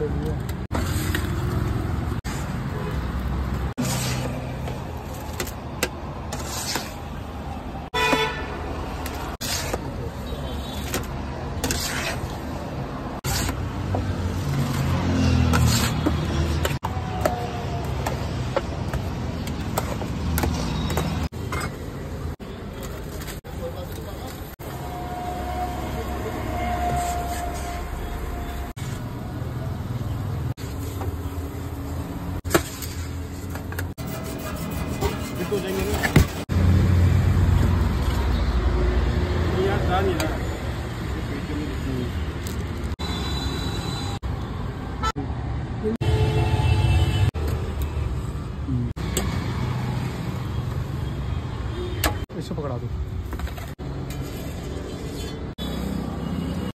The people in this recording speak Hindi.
เ医院 यार नहीं रहा। इसको पकड़ा दो।